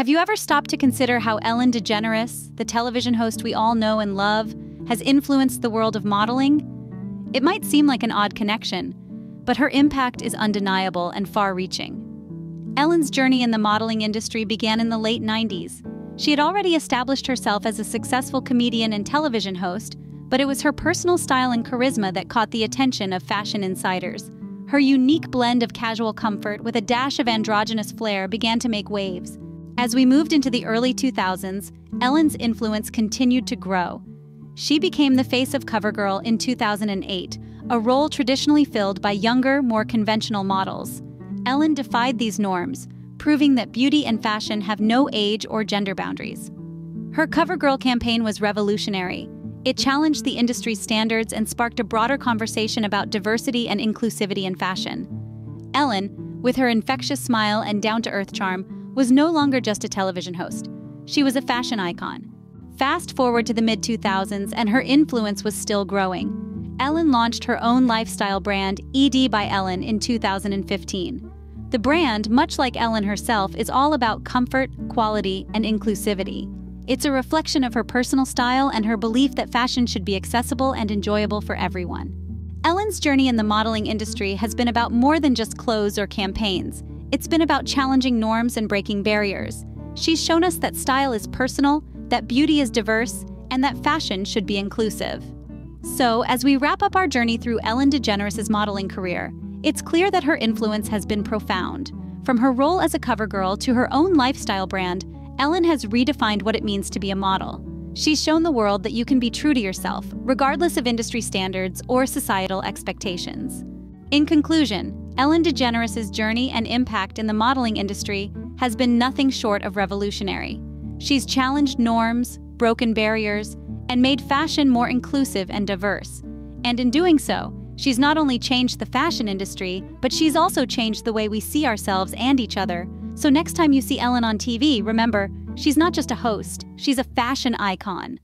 Have you ever stopped to consider how Ellen DeGeneres, the television host we all know and love, has influenced the world of modeling? It might seem like an odd connection, but her impact is undeniable and far reaching. Ellen's journey in the modeling industry began in the late 90s. She had already established herself as a successful comedian and television host, but it was her personal style and charisma that caught the attention of fashion insiders. Her unique blend of casual comfort with a dash of androgynous flair began to make waves. As we moved into the early 2000s, Ellen's influence continued to grow. She became the face of CoverGirl in 2008, a role traditionally filled by younger, more conventional models. Ellen defied these norms, proving that beauty and fashion have no age or gender boundaries. Her CoverGirl campaign was revolutionary. It challenged the industry's standards and sparked a broader conversation about diversity and inclusivity in fashion. Ellen, with her infectious smile and down to earth charm, was no longer just a television host. She was a fashion icon. Fast forward to the mid 2000s, and her influence was still growing. Ellen launched her own lifestyle brand, ED by Ellen, in 2015. The brand, much like Ellen herself, is all about comfort, quality, and inclusivity. It's a reflection of her personal style and her belief that fashion should be accessible and enjoyable for everyone. Ellen's journey in the modeling industry has been about more than just clothes or campaigns. It's been about challenging norms and breaking barriers. She's shown us that style is personal, that beauty is diverse, and that fashion should be inclusive. So, as we wrap up our journey through Ellen DeGeneres' modeling career, it's clear that her influence has been profound. From her role as a cover girl to her own lifestyle brand, Ellen has redefined what it means to be a model. She's shown the world that you can be true to yourself, regardless of industry standards or societal expectations. In conclusion, Ellen DeGeneres' journey and impact in the modeling industry has been nothing short of revolutionary. She's challenged norms, broken barriers, and made fashion more inclusive and diverse. And in doing so, she's not only changed the fashion industry, but she's also changed the way we see ourselves and each other. So next time you see Ellen on TV, remember, she's not just a host, she's a fashion icon.